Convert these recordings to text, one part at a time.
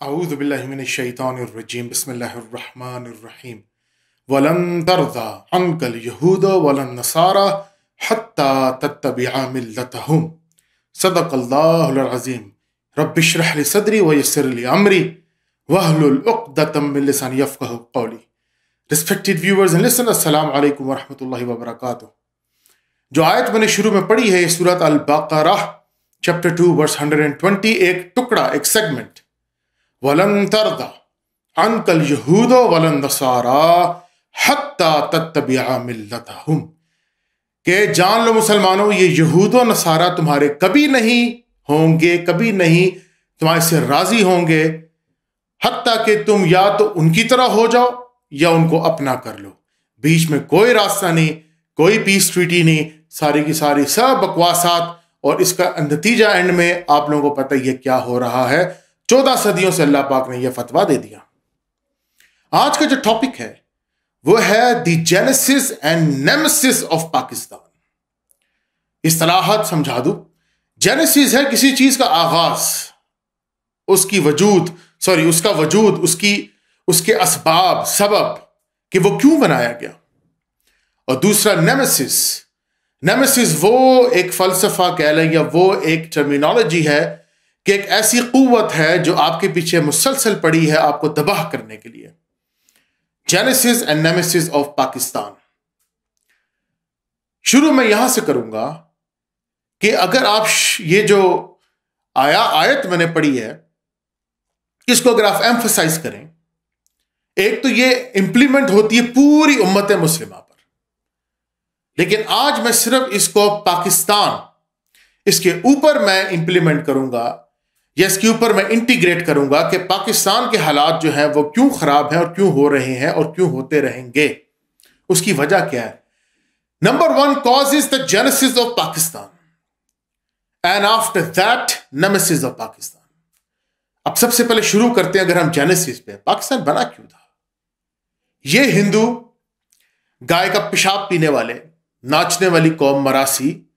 अऊज़बिल्लिमिनशैतानिर्रजीम बिस्मिल्लाहिर्रहमानिर्रहीम वलन तर्दा अनकल यहूद वलन नसारा हत्ता तत्तबिआ मिल्लतहुम सदक़ल्लाहुल अज़ीम रब्बिश्रह लि सदरी व यस्सिर लि अमरी वहलुल उक़दतम मिन लिसानी यफ़क़हू क़ौली रिस्पेक्टेड व्यूअर्स एंड लिसन अस्सलाम वालेकुम व रहमतुल्लाहि व बरकातुहू जो आयत मैंने शुरू में पढ़ी है सूरत अल बकरा चैप्टर टू वर्स 120 एक टुकड़ा एक सेगमेंट वलन यहूदो वलन नसारा हत्ता जान लो मुसलमानों ये यहूदो नसारा तुम्हारे कभी नहीं होंगे कभी नहीं तुम्हारे से राज़ी होंगे हत्ता कि तुम या तो उनकी तरह हो जाओ या उनको अपना कर लो बीच में कोई रास्ता नहीं कोई पीस ट्रीटी नहीं सारी की सारी सब बकवासात और इसका नतीजा एंड में आप लोगों को पता ही है क्या हो रहा है चौदह सदियों से अल्लाह पाक ने यह फतवा दे दिया। आज का जो टॉपिक है, वो है the genesis and nemesis of Pakistan इस्तलाहत समझा दू। जेनेसिस है किसी चीज़ का आगाज़। उसकी वजूद सॉरी उसका वजूद, उसकी, उसके असबाब, सबब, कि वो क्यों बनाया गया। और दूसरा नेमेसिस नेमेसिस वो एक फलसफा कह लें या वो एक टर्मिनोलॉजी है कि एक ऐसी कुत है जो आपके पीछे मुसलसल पड़ी है आपको तबाह करने के लिए। Genesis and nemesis of Pakistan शुरू में यहाँ से करूँगा कि अगर आप ये जो आया, आयत मैंने पढ़ी है, इसको अगर आप एम्फोसाइज करें, एक तो ये इंप्लीमेंट होती है पूरी उम्मत मुस्लिमा पर। लेकिन आज मैं सिर्फ़ इसको पाकिस्तान इसके ऊपर मैं इंप्लीमेंट करूँगा या इसके ऊपर मैं इंटीग्रेट करूँगा कि पाकिस्तान के हालात जो है वो क्यों खराब हैं और क्यों हो रहे हैं और क्यों होते रहेंगे। उसकी वजह क्या है? Number one cause is the genesis of Pakistan and after that nemesis of Pakistan अब सबसे पहले शुरू करते हैं अगर हम जेनेसिस पे। पाकिस्तान बना क्यों था? ये हिंदू गाय का पेशाब पीने वाले, नाचने वाली कौम मरासी,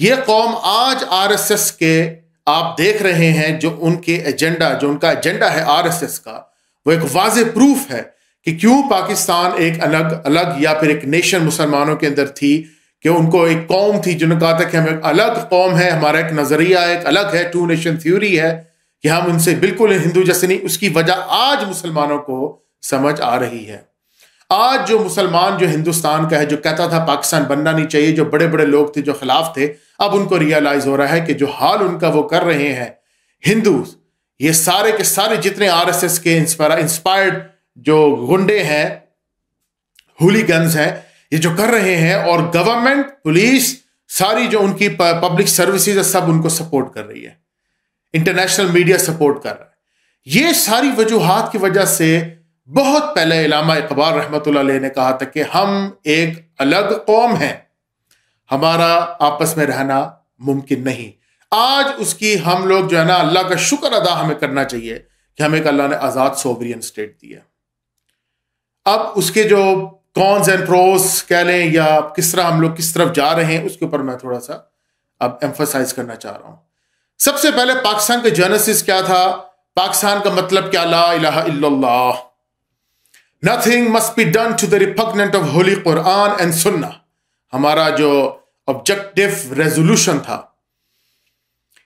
ये कौम आज आरएसएस के आप देख रहे हैं जो उनके एजेंडा, जो उनका एजेंडा है आरएसएस का, वो एक वाज प्रूफ है कि क्यों पाकिस्तान एक अलग अलग या फिर एक नेशन मुसलमानों के अंदर थी, कि उनको एक कौम थी, जिन्होंने कहा था कि हम एक अलग कौम है, हमारा एक नज़रिया एक अलग है टू नेशन थ्योरी है, कि हम उनसे बिल्कुल हिंदू जैसे नहीं, उसकी वजह आज मुसलमानों को समझ आ रही है। आज जो मुसलमान, जो हिंदुस्तान का है, जो कहता था पाकिस्तान बनना नहीं चाहिए, जो बड़े बड़े लोग थे, जो खिलाफ थे, अब उनको रियलाइज़ हो रहा है कि जो हाल उनका वो कर रहे हैं। हिंदू, ये सारे के सारे जितने आरएसएस के इंस्पायर्ड जो गुंडे हैं हुलीगन्स हैं, ये जो कर रहे हैं और गवर्नमेंट पुलिस सारी जो उनकी पब्लिक सर्विसेज़ है, सब उनको सपोर्ट कर रही है। इंटरनेशनल मीडिया सपोर्ट कर रहा है। ये सारी वजूहत की वजह से बहुत पहले इलामा इकबाल रहमत ने कहा था कि हम एक अलग कौम हैं। हमारा आपस में रहना मुमकिन नहीं। आज उसकी हम लोग जो है ना, अल्लाह का शुक्र अदा हमें करना चाहिए कि हमें एक अल्लाह ने आज़ाद सोवरियन स्टेट दिया। अब उसके जो कॉन्स एंड प्रोस कह लें या किस तरह हम लोग किस तरफ़ जा रहे हैं, उसके ऊपर मैं थोड़ा सा अब एम्फोसाइज करना चाह रहा हूँ। सबसे पहले पाकिस्तान का जेनेसिस क्या था? पाकिस्तान का मतलब क्या? ला इल्लल्लाह। Nothing must be done to the repugnant of holy Quran and Sunnah हमारा जो ऑब्जेक्टिव रेजोल्यूशन था,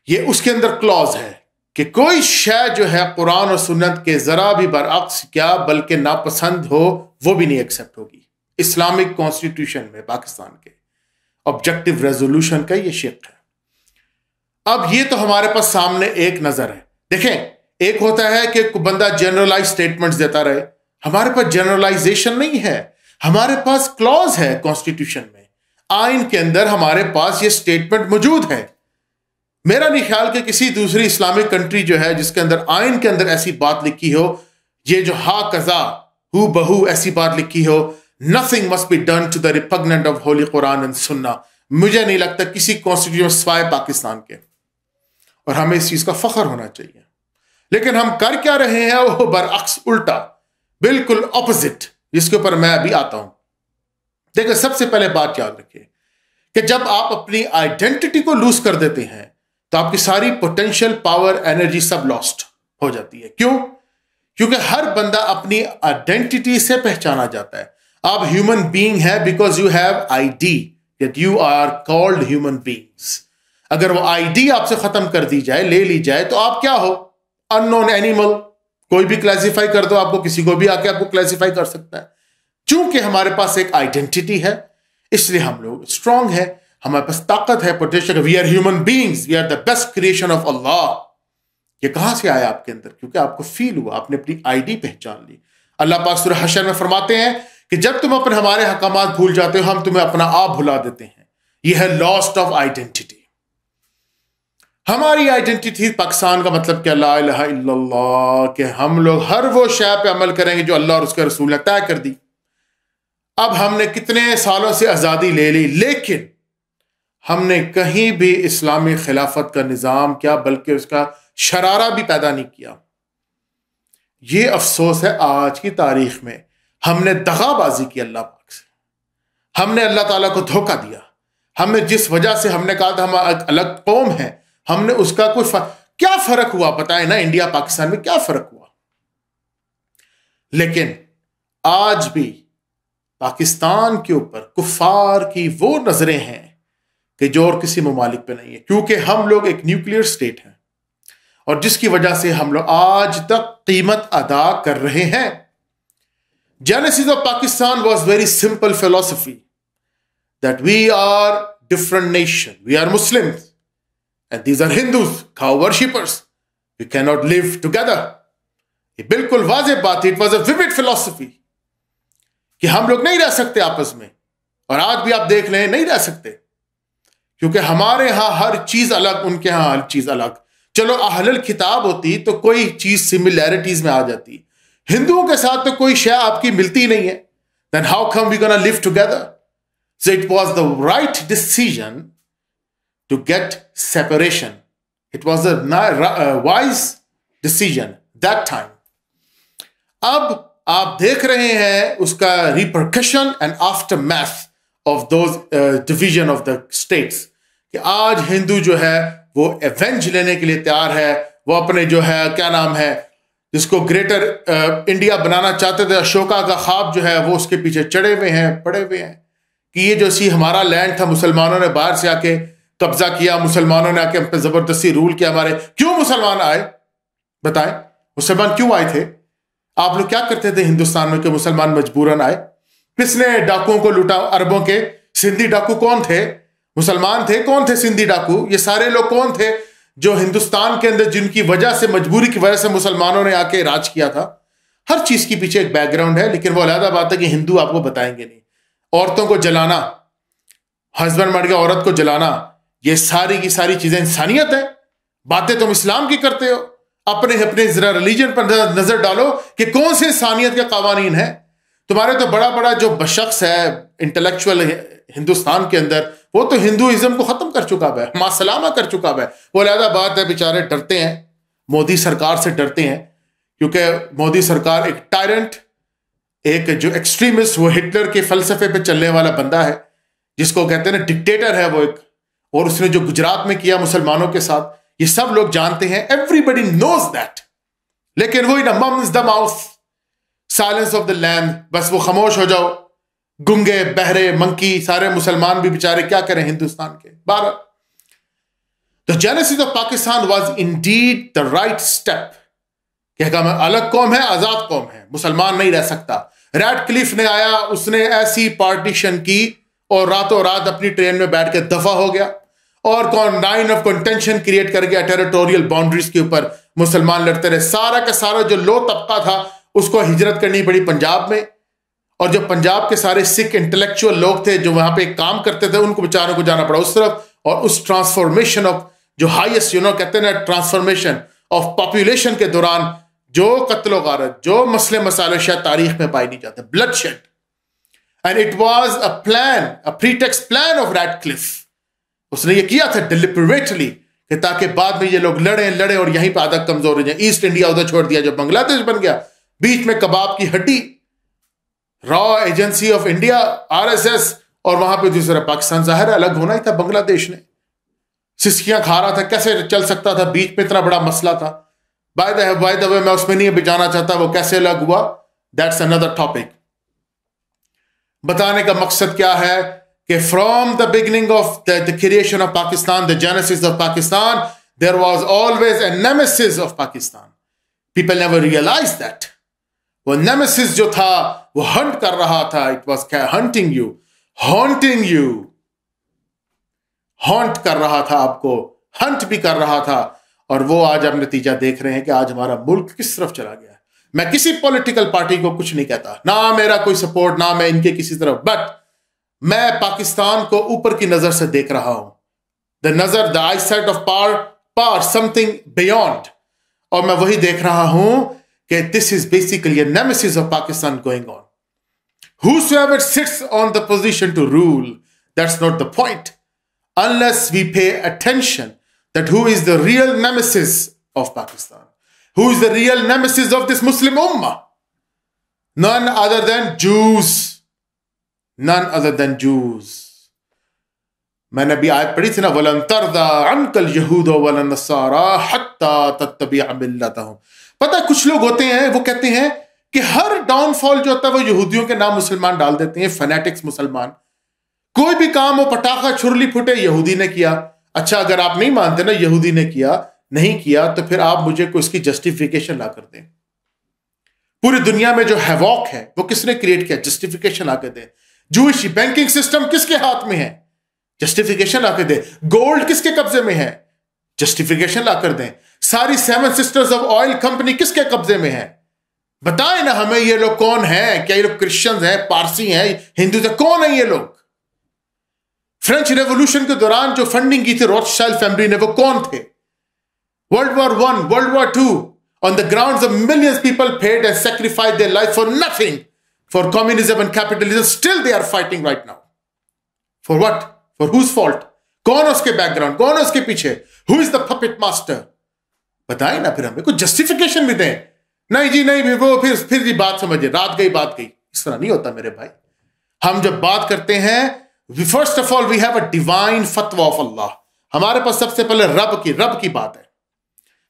ये उसके अंदर क्लॉज है कि कोई शय जो है कुरान और सुन्नत के जरा भी बरअक्स क्या, बल्कि नापसंद हो, वो भी नहीं एक्सेप्ट होगी। इस्लामिक कॉन्स्टिट्यूशन में, पाकिस्तान के। ऑब्जेक्टिव रेजोल्यूशन का ये शिफ्ट है। अब ये तो हमारे पास सामने एक नज़र है। देखें, एक होता है कि बंदा जनरलाइज स्टेटमेंट्स देता रहे हमारे पास जनरलाइजेशन नहीं है। हमारे पास क्लॉज है कॉन्स्टिट्यूशन में। आइन के अंदर हमारे पास ये स्टेटमेंट मौजूद है। मेरा नहीं ख्याल कि किसी दूसरी इस्लामिक कंट्री जो है, जिसके अंदर आइन के अंदर ऐसी बात लिखी हो, ये जो हा, कजा, हु, बहू, ऐसी बात लिखी हो nothing must be done to the repugnant of holy Quran and Sunnah मुझे नहीं लगता किसी कॉन्स्टिट्यूशन स्वाय पाकिस्तान के। और हमें इस चीज़ का फख्र होना चाहिए। लेकिन हम कर क्या रहे हैं, वो बरअक्स उल्टा। बिल्कुल ऑपोजिट जिसके ऊपर मैं अभी आता हूँ। देखिए सबसे पहले बात याद रखिए कि जब आप अपनी आइडेंटिटी को लूज कर देते हैं तो आपकी सारी पोटेंशियल पावर एनर्जी सब लॉस्ट हो जाती है। क्यों? क्योंकि हर बंदा अपनी आइडेंटिटी से पहचाना जाता है। आप ह्यूमन बीइंग है because you have I D you are called human beings अगर वो आईडी आपसे खत्म कर दी जाए, ले ली जाए तो आप क्या हो? अननोन एनिमल कोई भी क्लासिफाई कर दो, आपको किसी को भी आके आपको क्लासिफाई कर सकता है। चूँकि हमारे पास एक आइडेंटिटी है, इसलिए हम लोग स्ट्रांग है, हमारे पास ताकत है potential we are human beings we are the best creation of Allah ये कहाँ से आया आपके अंदर? क्योंकि आपको फील हुआ, आपने अपनी आईडी पहचान ली। अल्लाह पाक सुरह हशर में फरमाते हैं कि जब तुम अपने हमारे हकाम भूल जाते हो, हम तुम्हें अपना आप भुला देते हैं। यह है लॉस्ट ऑफ़ आइडेंटिटी हमारी आइडेंटिटी पाकिस्तान का मतलब क्या? ला इल्लल्लाह, कि हम लोग हर वो शय पे अमल करेंगे जो अल्लाह और उसके रसूल ने तय कर दी। अब हमने कितने सालों से आज़ादी ले ली, लेकिन हमने कहीं भी इस्लामी खिलाफत का निज़ाम क्या, बल्कि उसका शरारा भी पैदा नहीं किया। ये अफसोस है आज की तारीख में, हमने दगाबाजी की अल्लाह पाक से। हमने अल्लाह ताला को धोखा दिया। हमें जिस वजह से हमने कहा था हम अलग कौम है हमने उसका कोई फर... क्या फ़र्क हुआ? पता है ना इंडिया पाकिस्तान में क्या फ़र्क हुआ? लेकिन आज भी पाकिस्तान के ऊपर कुफार की वो नज़रें हैं कि जो और किसी ममालिक पे नहीं है, क्योंकि हम लोग एक न्यूक्लियर स्टेट हैं और जिसकी वजह से हम लोग आज तक कीमत अदा कर रहे हैं। Genesis of Pakistan was very simple philosophy that we are different nation we are Muslim and these are Hindus cow worshippers we can not live together ये बिल्कुल वाजिब बात it was a vivid philosophy कि हम लोग नहीं रह सकते आपस में। और आज भी आप देख रहे हैं, नहीं रह सकते। क्योंकि हमारे यहाँ हर चीज़ अलग, उनके यहाँ हर चीज़ अलग। चलो अहल किताब होती तो कोई चीज़ सिमिलैरिटीज में आ जाती। हिंदुओं के साथ तो कोई शय आपकी मिलती नहीं है। Then how come we gonna live together so it was the right decision to get separation it was a wise decision that time अब आप देख रहे हैं उसका repercussion and aftermath of those division of the states कि आज हिंदू जो है, वो एवेंज लेने के लिए तैयार है। वो अपने जो है, क्या नाम है, जिसको ग्रेटर इंडिया बनाना चाहते थे, अशोका का ख्वाब जो है, वो उसके पीछे चढ़े हुए हैं, पड़े हुए हैं। कि ये जो सी हमारा लैंड था, मुसलमानों ने बाहर से आके कब्जा किया, मुसलमानों ने आके हम पे ज़बरदस्ती रूल किया हमारे। क्यों मुसलमान आए? बताएँ, मुसलमान क्यों आए थे? आप लोग क्या करते थे हिंदुस्तान में कि मुसलमान मजबूरन आए? किसने डाकुओं को लूटा? अरबों के सिंधी डाकू कौन थे? मुसलमान थे? कौन थे सिंधी डाकू? ये सारे लोग कौन थे जो हिंदुस्तान के अंदर, जिनकी वजह से, मजबूरी की वजह से मुसलमानों ने आके राज किया था? हर चीज़ के पीछे एक बैकग्राउंड है, लेकिन वो अलहदा बात है कि हिंदू आपको बताएँगे नहीं। औरतों को जलाना हस्बैंड मर गया, औरत को जलाना ये सारी की सारी चीज़ें इंसानियत है। बातें तुम इस्लाम की करते हो। अपने अपने जरा रिलीजन पर नज़र डालो कि कौन से इंसानियत के कवानीन है। तुम्हारे तो बड़ा बड़ा जो बशख्स है इंटेलेक्चुअल हिंदुस्तान के अंदर, वो तो हिंदुइज्म को खत्म कर चुका है मासलामा कर चुका है। वो लहदा बात है बेचारे डरते हैं, मोदी सरकार से डरते हैं, क्योंकि मोदी सरकार एक टायरेंट एक जो एक्सट्रीमिस्ट वो हिटलर के फलसफे पे चलने वाला बंदा है, जिसको कहते हैं ना डिक्टेटर है वो एक। और उसने जो गुजरात में किया मुसलमानों के साथ, ये सब लोग जानते हैं एवरीबडी नोज़ दैट लेकिन वो in mums the mouth silence of the land बस वो खामोश हो जाओ। गुंगे, बहरे, मंकी, सारे मुसलमान भी बेचारे क्या करें हिंदुस्तान के? बारह। The genesis of Pakistan was indeed the right step क्या अलग कौम है, आज़ाद कौम है। मुसलमान नहीं रह सकता। रेड क्लिफ ने आया, उसने ऐसी पार्टीशन की और रातों रात अपनी ट्रेन में बैठ के दफ़ा हो गया। और कौन लाइन ऑफ़ कंटेंशन क्रिएट कर गया टेरिटोरियल बाउंड्रीज के ऊपर मुसलमान लड़ते रहे। सारा का सारा जो लो तबका था, उसको हिजरत करनी पड़ी पंजाब में। और जो पंजाब के सारे सिख इंटेलेक्चुअल लोग थे जो वहाँ पे काम करते थे, उनको बेचारों को जाना पड़ा उस तरफ़। और उस ट्रांसफॉर्मेशन ऑफ़ जो हाइएस्ट यू नो कहते ना ट्रांसफॉर्मेशन ऑफ़ पॉपुलेशन के दौरान जो कत्लो गारत जो मसले मसाले शायद तारीख में पाए नहीं जाते। Bloodshed and it was a plan a pretext plan of red cliff उसने ये किया था डिलिबरेटली कि ताकि बाद में ये लोग लड़े लड़े और यहीं पर आदत कमज़ोर हो जाए। ईस्ट इंडिया उधर छोड़ दिया जब बांग्लादेश बन गया। बीच में कबाब की हड्डी रॉ एजेंसी ऑफ़ इंडिया आरएसएस और वहाँ पे दूसरा पाकिस्तान ज़ाहिर अलग होना ही था बांग्लादेश ने। सिस्कियाँ खा रहा था, कैसे चल सकता था? बीच में इतना बड़ा मसला था। By the by the way मैं उसमें नहीं अभी जाना चाहता, वो कैसे अलग हुआ? दैट्स अनदर टॉपिक बताने का मकसद क्या है? कि from the beginning of the creation of Pakistan the genesis of Pakistan there was always a nemesis of Pakistan people never realise that वो नेमेसिस जो था, वो हंट कर रहा था. It was hunting you haunting you haunt कर रहा था आपको. हंट भी कर रहा था. और वो आज हम नतीजा देख रहे हैं कि आज हमारा मुल्क किस तरफ़ चला गया मैं किसी पॉलिटिकल पार्टी को कुछ नहीं कहता। ना मेरा कोई सपोर्ट ना मैं इनके किसी तरफ़। बट मैं पाकिस्तान को ऊपर की नज़र से देख रहा हूँ। द नज़र द आई सेट ऑफ़ पार पार समथिंग बियॉन्ड और मैं वही देख रहा हूँ कि this is basically nemesis of Pakistan going on who on the position to rule that's not the point unless we pay attention that who is the real nemesis of Pakistan who is the real nemesis of this Muslim ummah none other than Jews None other than Jews. मैंने अभी आयत पढ़ी थी ना, वलन तरदा on call यहूद वलन नसारा हत्ता तत्तबी मिल्लतहुम. पता कुछ लोग होते हैं, वो कहते हैं कि हर डाउनफॉल जो होता है, वो यहूदियों के नाम मुसलमान डाल देते हैं फेनेटिक्स मुसलमान। कोई भी काम हो, पटाखा छुरली फुटे, यहूदी ने किया। अच्छा अगर आप नहीं मानते ना, यहूदी ने किया, नहीं किया तो फिर आप मुझे को इसकी जस्टिफिकेशन ला कर दें। पूरी दुनिया में जो हैवॉक है, वो किसने क्रिएट किया? जस्टिफिकेशन ला कर दें। जूश बैंकिंग सिस्टम किसके हाथ में है? जस्टिफिकेशन ला कर दें। गोल्ड किसके कब्जे में है? जस्टिफिकेशन ला कर दें। सारी seven sisters of oil company किसके कब्जे में है? बताएँ ना हमें ये लोग कौन है? क्या ये लोग क्रिश्चियंस हैं? पारसी हैं? हिंदू थे कौन है ये लोग? फ्रेंच रेवोल्यूशन के दौरान जो फंडिंग की थी रॉथ फैमिली ने, वो कौन थे? World war one world war two on the grounds of millions people fed and sacrifice their life for nothing. For communism and capitalism. Still they are fighting right now. For what? For whose fault? कौन उसके background कौन उसके पीछे? Who is the puppet master बताए ना फिर हमें, कुछ जस्टिफिकेशन भी दें। नहीं जी, नहीं, वो फिर फिर जी बात समझिए। रात गई, बात गई। इस तरह नहीं होता मेरे भाई। हम जब बात करते हैं first of all we have a divine fatwa of Allah हमारे पास सबसे पहले रब की रब की बात है।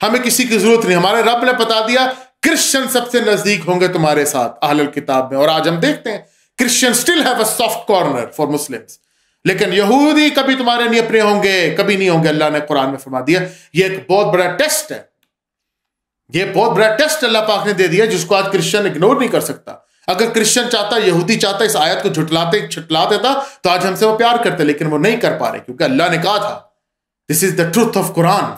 हमें किसी की ज़रूरत नहीं। हमारे रब ने बता दिया क्रिश्चियन सबसे नज़दीक होंगे तुम्हारे साथ आहल किताब में। और आज हम देखते हैं Christian still have a soft corner for Muslims लेकिन यहूदी कभी तुम्हारे नहीं अपने होंगे, कभी नहीं होंगे, अल्लाह ने कुरान में फरमा दिया। ये एक बहुत बड़ा टेस्ट है। ये बहुत बड़ा टेस्ट अल्लाह पाक ने दे दिया, जिसको आज क्रिश्चियन इग्नोर नहीं कर सकता। अगर क्रिश्चियन चाहता, यहूदी चाहता, इस आयत को झुटलाते छुटला देता तो आज हमसे वो प्यार करते, लेकिन वो नहीं कर पा रहे, क्योंकि अल्लाह ने कहा था this is the truth of Quran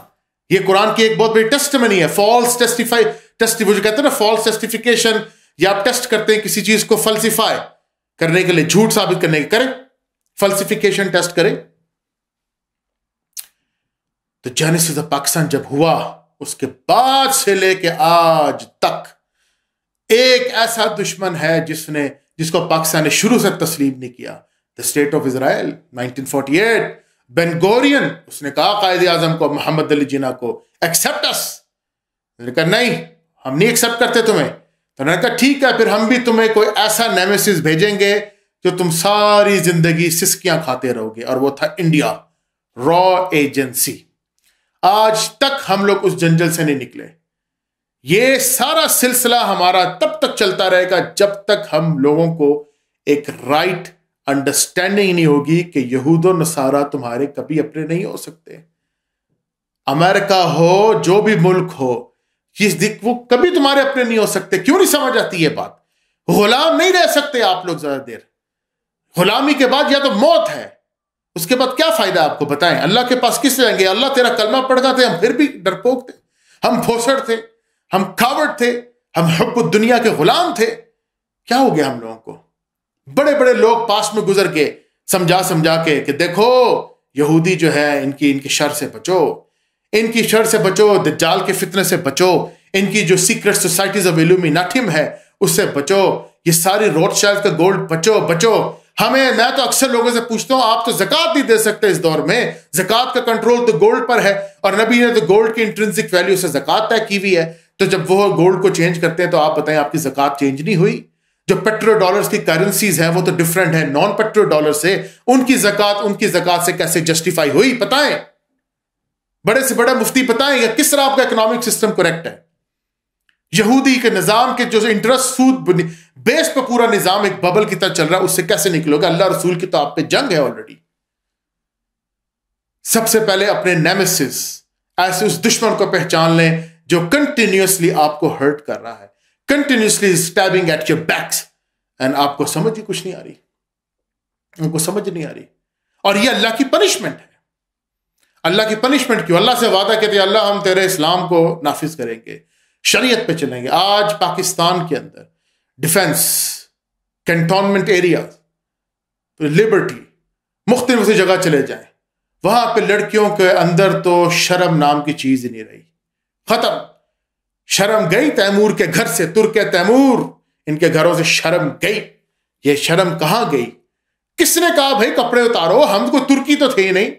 ये कुरान की एक बहुत बड़ी टेस्ट मनी है। फॉल्स टेस्टिफाई टेस्ट वो जो कहते हैं ना फॉल्स टेस्टिफिकेशन या आप टेस्ट करते हैं किसी चीज़ को फल्सिफाई करने के लिए, झूठ साबित करने के करें। फल्सिफिकेशन टेस्ट करें। तो जेनेसिस ऑफ़ पाकिस्तान जब हुआ, उसके बाद से लेके आज तक, एक ऐसा दुश्मन है जिसने, जिसको पाकिस्तान ने शुरू से तस्लीम नहीं किया। The state of Israel 1948 Ben Gurion उसने कहा, कायद आज़म को, मोहम्मद अली जिना को एक्सेप्ट अस कहा, नहीं हम नहीं एक्सेप्ट करते तुम्हें। तो उन्होंने कहा, ठीक है, फिर हम भी तुम्हें कोई ऐसा नेमेसिस भेजेंगे जो तुम सारी ज़िंदगी सिस्कियाँ खाते रहोगे। और वो था इंडिया रॉ एजेंसी आज तक हम लोग उस जंजल से नहीं निकले। ये सारा सिलसिला हमारा तब तक चलता रहेगा जब तक हम लोगों को एक राइट अंडरस्टैंडिंग नहीं होगी कि यहूद नसारा तुम्हारे कभी अपने नहीं हो सकते। अमेरिका हो, जो भी मुल्क हो जिस दिक वो कभी तुम्हारे अपने नहीं हो सकते। क्यों नहीं समझ आती ये बात? गुलाम नहीं रह सकते आप लोग ज़्यादा देर। गुलामी के बाद या तो मौत है। उसके बाद क्या फ़ायदा आपको बताएँ? अल्लाह के पास किस जाएँगे अल्लाह तेरा कलमा पढ़ थे, हम फिर भी डरपोक थे। हम फोसड़ थे, हम कावड़ थे, हम हब दुनिया के गुलाम थे। क्या हो गया हम लोगों को? बड़े बड़े लोग पास में गुजर के समझा समझा के कि देखो, यहूदी जो है, इनकी इनकी शर से बचो। इनकी शर से बचो, दज्जाल के फितने से बचो। इनकी जो सीक्रेट सोसाइटीज ऑफ़ इल्यूमिनाटिम है, उससे बचो। ये सारी रोड शायद का गोल्ड बचो बचो। हमें, मैं तो अक्सर लोगों से पूछता हूँ, आप तो जक़ात नहीं दे सकते इस दौर में। जक़ात का कंट्रोल तो गोल्ड पर है, और नबी ने तो गोल्ड की इंट्रेंसिक वैल्यू से जक़ात तय की हुई है। तो जब वो गोल्ड को चेंज करते हैं तो आप बताएँ, आपकी जक़ात चेंज नहीं हुई? जो पेट्रो डॉलर्स की करेंसीज हैं, वो तो डिफरेंट है नॉन पेट्रो डॉलर से। उनकी जक़ात उनकी जक़ात से कैसे जस्टिफाई हुई, बताएँ? बड़े से बड़ा मुफ्ती बताएँ किस तरह आपका इकोनॉमिक सिस्टम करेक्ट है? यहूदी के निज़ाम के जो इंटरेस्ट सूद बेस पर पूरा निज़ाम एक बबल की तरह चल रहा है, उससे कैसे निकलोगे? अल्लाह रसूल की तो आप पे जंग है ऑलरेडी सबसे पहले अपने नेमेसिस ऐसे उस दुश्मन को पहचान लें जो कंटिन्यूसली आपको हर्ट कर रहा है। Continuously stabbing at your backs and आपको समझ ही कुछ नहीं आ रही। उनको समझ नहीं आ रही। और ये अल्लाह की पनिशमेंट है। अल्लाह की पनिशमेंट क्यों? अल्लाह से वादा कहते अल्लाह, हम तेरे इस्लाम को नाफिज करेंगे, शरीयत पे चलेंगे। आज पाकिस्तान के अंदर डिफेंस कैंटोनमेंट एरिया लिबर्टी मुख्तलिफ़ सी जगह चले जाए। वहाँ पे लड़कियों के अंदर तो शर्म नाम की चीज़ ही नहीं रही। खत्म। शर्म गई तैमूर के घर से, तुर्क तैमूर। इनके घरों से शर्म गई। ये शर्म कहाँ गई? किसने कहा, भाई, कपड़े उतारो, हम को तुर्की तो थे ही नहीं।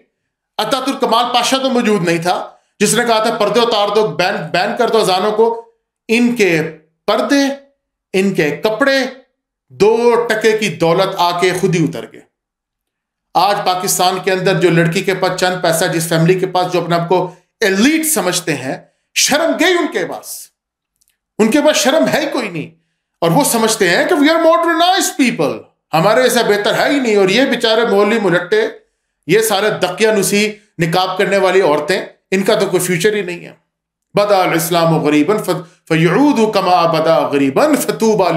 अतातुर कमाल पाशा तो मौजूद नहीं था, जिसने कहा था, पर्दे उतार दो, बैन बैन कर दो अजानों को। इनके पर्दे, इनके कपड़े, दो टके की दौलत आके खुद ही उतर गए। आज पाकिस्तान के अंदर जो लड़की के पास चंद पैसा, जिस फैमिली के पास जो अपने आप को एलिट समझते हैं, शर्म गई उनके पास। उनके पास शर्म है ही कोई नहीं। और वो समझते हैं कि वी आर मॉडर्नाइज पीपल हमारे ऐसा बेहतर है ही नहीं। और ये बेचारे मोहल्ली मुलट्टे ये सारे दकिया नुसी निकाब करने वाली औरतें, इनका तो कोई फ्यूचर ही नहीं है। बदा इस्लाम गरीबन फयूद कमा बदा गरीबन, फतूबा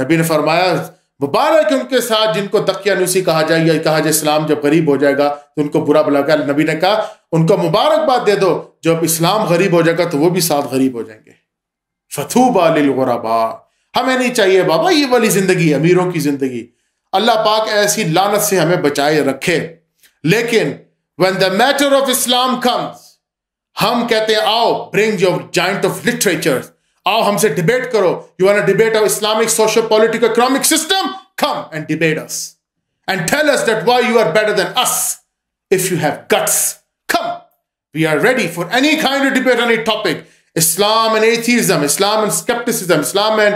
नबी ने फरमाया, मुबारक उनके साथ जिनको तकियानुसी कहा जाए या कहा जाए इस्लाम जब गरीब हो जाएगा तो उनको बुरा कर नबी ने कहा, उनको मुबारकबाद दे दो, जब इस्लाम गरीब हो जाएगा तो वो भी साथ गरीब हो जाएँगे। फतूबा गुरबा हमें नहीं चाहिए, बाबा, ये वाली ज़िंदगी, अमीरों की ज़िंदगी। अल्लाह पाक ऐसी लानत से हमें बचाए रखे। लेकिन, when the matter of Islam comes, हम कहते हैं, आओ bring your giant of literature आओ, हमसे डिबेट करो। You want debate of Islamic social political economic system come and debate us and tell us that why you are better than us if you have guts come we are ready for any kind of debate on a topic Islam and atheism Islam and scepticism Islam and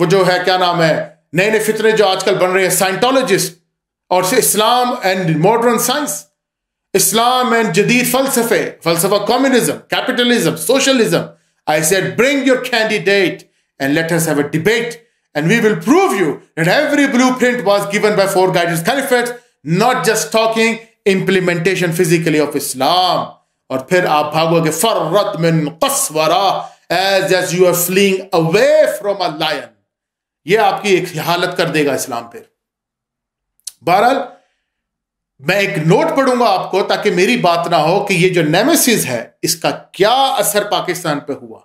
वो जो है, क्या नाम है? नए नए फितरे जो आजकल बन रहे हैं साइंटोलॉजिस्ट और Islam and modern science Islam and जदीद फलसफे फलसफा communism capitalism socialism I said bring your candidate and let us have a debate and we will prove you that every blueprint was given by four guidance caliphates not just talking implementation physically of islam. और फिर आप भागोगे, फर्रत मिन कसवरा as as you are fleeing away from a lion ये आपकी एक हालत कर देगा इस्लाम फिर। बहरहाल, मैं एक नोट पढ़ूँगा आपको ताकि मेरी बात ना हो कि ये जो नेमेसिस है, इसका क्या असर पाकिस्तान पे हुआ।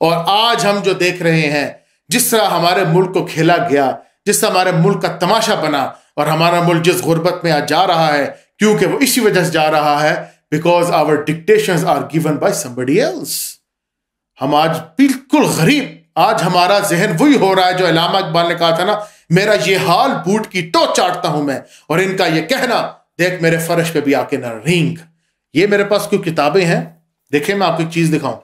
और आज हम जो देख रहे हैं, जिस तरह हमारे मुल्क को खेला गया, जिस तरह हमारे मुल्क का तमाशा बना, और हमारा मुल्क जिस गुर्बत में आज जा रहा है, क्योंकि वो इसी वजह से जा रहा है because our dictation are given by somebody else हम आज बिल्कुल गरीब आज हमारा जहन वही हो रहा है जो इलामा इकबाल ने कहा था ना, मेरा ये हाल बूट की टो चाटता हूँ मैं, और इनका ये कहना, देख मेरे फर्श पे भी आके ना रिंग। ये मेरे पास क्यों किताबें हैं, देखे मैं आपको एक चीज़ दिखाऊँ।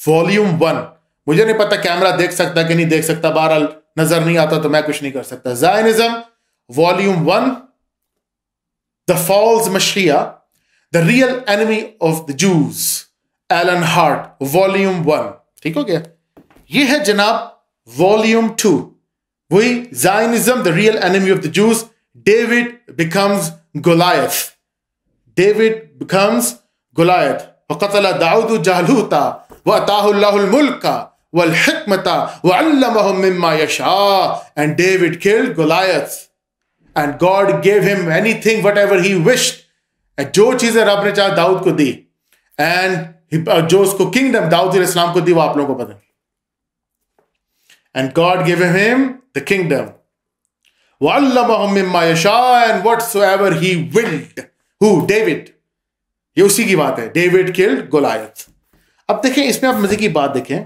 वॉल्यूम वन मुझे नहीं पता कैमरा देख सकता कि नहीं देख सकता, बहरहाल नज़र नहीं आता तो मैं कुछ नहीं कर सकता। Zionism volume one the false Messiah the real enemy of the Jews Alan Hart volume one ठीक हो गया। ये है जनाब वॉल्यूम टू वही Zionism the real enemy of the Jews David becomes Goliath David becomes Goliath जो चीज़ें रब ने चाहे दाऊद को दी। And जो उसको किंगडम दाऊद इस्लाम को दी वो आप लोगों को पता and God give him the kingdom and उसी की बात है। डेविड किल्ड गोलायत अब देखें, इसमें आप मज़े की बात देखें।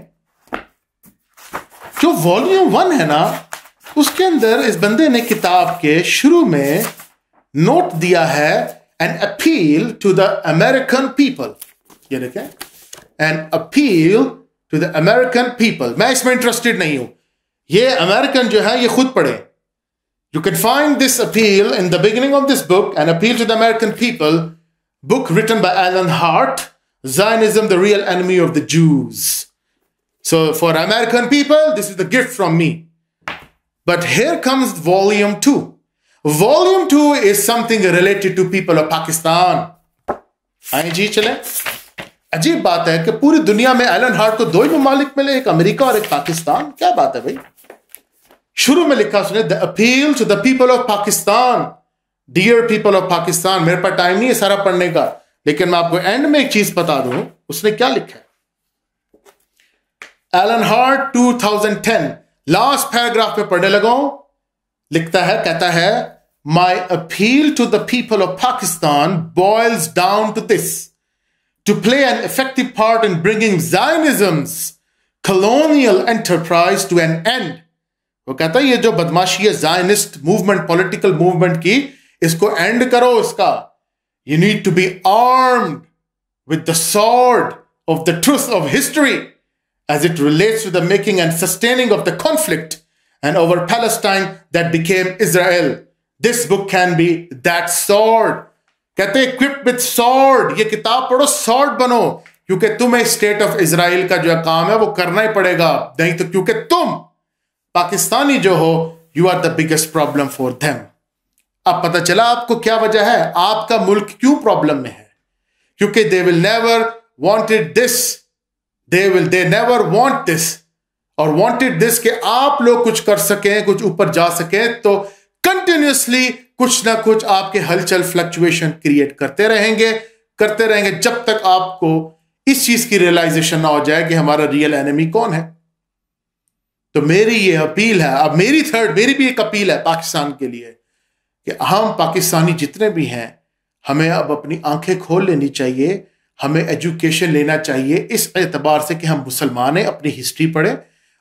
जो वॉल्यूम वन है ना, उसके अंदर इस बंदे ने किताब के शुरू में नोट दिया है an appeal to the American people ये देखें an appeal to the American people मैं इसमें इंटरेस्टेड नहीं हूं ये अमेरिकन जो है ये खुद पढ़े you can find this appeal in the beginning of this book an appeal to the American people book written by Alan Hart, Zionism, the real enemy of the Jews. So for American people, this is the gift from me. But here comes volume two. Volume two is something related to people of Pakistan. आए जी चले अजीब बात है कि पूरी दुनिया में Elon heart को दो ही ममालिक मिले, एक अमेरिका और एक पाकिस्तान। क्या बात है भाई? शुरू में लिखा सुने the appeal to the people of Pakistan dear people of Pakistan मेरे पास टाइम नहीं है सारा पढ़ने का। लेकिन मैं आपको एंड में एक चीज़ बता दूँ, उसने क्या लिखा है? एलन हार्ट 2010 लास्ट पैराग्राफ में पढ़ने लगा। लिखता है, कहता है my appeal to the people of Pakistan boils down to this to play an effective part in bringing Zionism's colonial enterprise to an end वो कहता है ये जो बदमाशी है जायनिस्ट मूवमेंट पॉलिटिकल मूवमेंट की इसको एंड करो इसका you need to be armed with the sword of the truth of history as it relates to the making and sustaining of the conflict and over Palestine that became Israel. This book can be that sword. कहते equipped with sword. ये किताब पढ़ो, sword बनो। क्योंकि तुम्हें state of Israel का जो काम है, वो करना ही पड़ेगा। नहीं तो क्योंकि तुम पाकिस्तानी जो हो you are the biggest problem for them अब पता चला आपको क्या वजह है? आपका मुल्क क्यों प्रॉब्लम में है? क्योंकि they will never wanted this they will they never want this और वॉन्टेड दिस के आप लोग कुछ कर सकें, कुछ ऊपर जा सकें तो कंटिन्यूसली कुछ ना कुछ आपके हलचल फ्लक्चुएशन क्रिएट करते रहेंगे। करते रहेंगे जब तक आपको इस चीज़ की रियलाइजेशन ना हो जाए कि हमारा रियल एनिमी कौन है। तो मेरी ये अपील है, अब मेरी थर्ड मेरी भी एक अपील है पाकिस्तान के लिए कि हम पाकिस्तानी जितने भी हैं, हमें अब अपनी आँखें खोल लेनी चाहिए, हमें एजुकेशन लेना चाहिए इस एतबार से कि हम मुसलमान हैं, अपनी हिस्ट्री पढ़ें।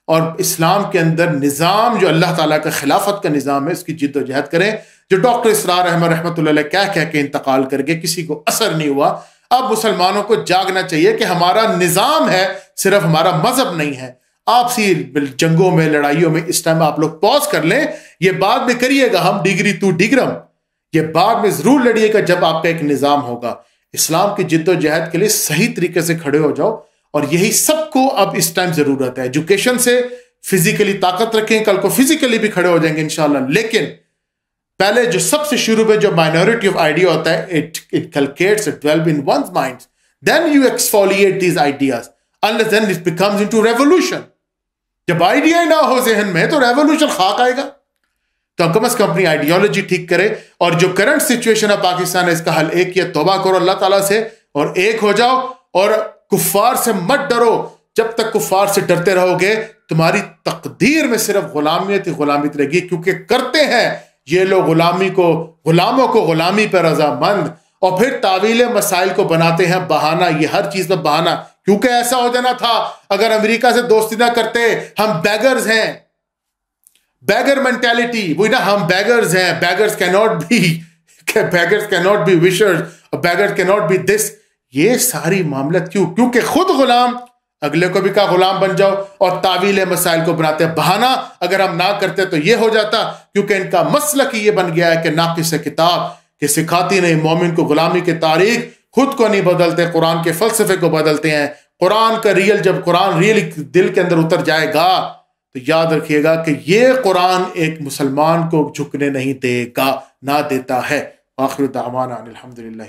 और इस्लाम के अंदर निज़ाम जो अल्लाह ताला का खिलाफत का निज़ाम है उसकी जिद्दोजहद करें। जो डॉक्टर इसरार अहमद रहमत क्या कह के इंतकाल करके किसी को असर नहीं हुआ। अब मुसलमानों को जागना चाहिए कि हमारा निज़ाम है, सिर्फ़ हमारा मज़हब नहीं है। आपसी जंगों में, लड़ाइयों में इस टाइम आप लोग पॉज कर लें। ये बाद में करिएगा हम, डिग्री तू डिग्रम। ये बाद में ज़रूर लड़िएगा जब आपका एक निज़ाम होगा। इस्लाम की जिद्दोजहद के लिए सही तरीके से खड़े हो जाओ। और यही सबको अब इस टाइम ज़रूरत है। एजुकेशन से फिजिकली ताकत रखें, कल को फिजिकली भी खड़े हो जाएँगे इंशाल्लाह। लेकिन पहले जो सबसे शुरू में जो माइनॉरिटी ऑफ़ आइडिया होता है it it calculates it develop in one's mind then you exfoliate these ideas unless then it becomes into revolution जब आइडिया ना हो जहन में तो रेवोल्यूशन खाक आएगा। तो कम अज कम अपनी आइडियोलॉजी ठीक करे, और जो करंट सिचुएशन है, पाकिस्तान है, इसका हल एक किया तोबा करो अल्लाह ताला से, और एक हो जाओ, और कुफार से मत डरो। जब तक कुफार से डरते रहोगे, तुम्हारी तकदीर में सिर्फ़ गुलामियत ही गुलामियत रहेगी, क्योंकि करते हैं ये लोग गुलामी को, गुलामों को गुलामी पर रजामंद। और फिर तावील मसाइल को बनाते हैं बहाना, ये हर चीज़ में बहाना। क्योंकि ऐसा हो जाना था, अगर अमेरिका से दोस्ती ना करते, हम बैगर्स हैं। बैगर मेंटेलिटी वही ना, हम बैगर्स हैं। Beggars can not be beggars can not be wishers beggars can not be this ये सारी मामला क्यों? क्योंकि खुद गुलाम अगले को भी कहा गुलाम बन जाओ और तावील मसाइल को बनाते बहाना अगर हम ना करते तो ये हो जाता, क्योंकि इनका मसला ये बन गया है कि ना किसी किताब, कि सिखाती नहीं, मोमिन को गुलामी की तारीख खुद को नहीं बदलते, कुरान के फलसफे को बदलते हैं। कुरान का रियल, जब कुरान रियल दिल के अंदर उतर जाएगा तो याद रखिएगा कि ये कुरान एक मुसलमान को झुकने नहीं देगा, ना देता है। आखिर दामान अलहमदिल्ला